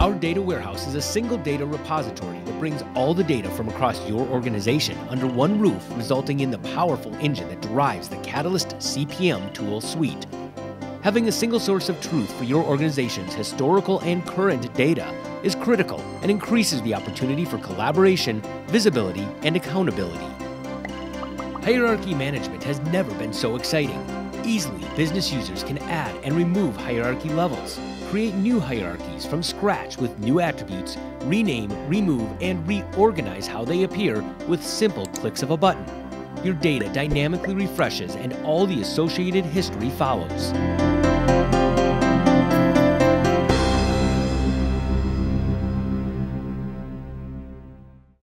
Our data warehouse is a single data repository that brings all the data from across your organization under one roof, resulting in the powerful engine that drives the Catalyst CPM tool suite. Having a single source of truth for your organization's historical and current data is critical and increases the opportunity for collaboration, visibility, and accountability. Hierarchy management has never been so exciting. Easily, business users can add and remove hierarchy levels, create new hierarchies from scratch with new attributes, rename, remove, and reorganize how they appear with simple clicks of a button. Your data dynamically refreshes and all the associated history follows.